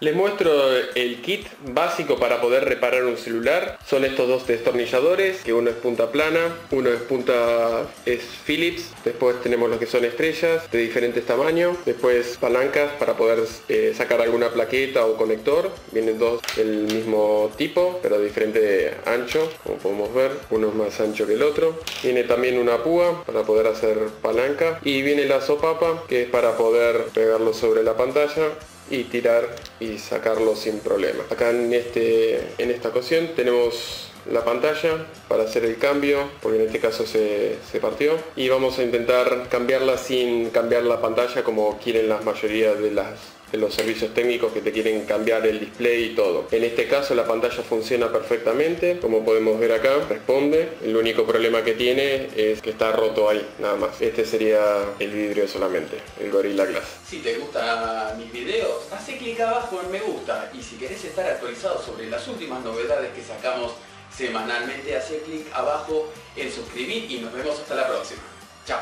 Les muestro el kit básico para poder reparar un celular. Son estos dos destornilladores, que uno es punta plana, uno es punta es Philips. Después tenemos los que son estrellas de diferentes tamaños. Después palancas para poder eh, sacar alguna plaqueta o conector. Vienen dos del mismo tipo, pero de diferente ancho, como podemos ver. Uno es más ancho que el otro. Viene también una púa para poder hacer palanca. Y viene la sopapa, que es para poder pegarlo sobre la pantalla y tirar y sacarlo sin problema. Acá en, este, en esta ocasión tenemos la pantalla para hacer el cambio, porque en este caso se, se, partió. Y vamos a intentar cambiarla sin cambiar la pantalla como quieren la mayoría de las en los servicios técnicos que te quieren cambiar el display y todo. En este caso la pantalla funciona perfectamente, como podemos ver acá, responde. El único problema que tiene es que está roto ahí, nada más. Este sería el vidrio solamente, el Gorilla Glass. Si te gustan mis videos, hace clic abajo en me gusta y si querés estar actualizado sobre las últimas novedades que sacamos semanalmente, hace clic abajo en suscribir y nos vemos hasta la próxima. Chao.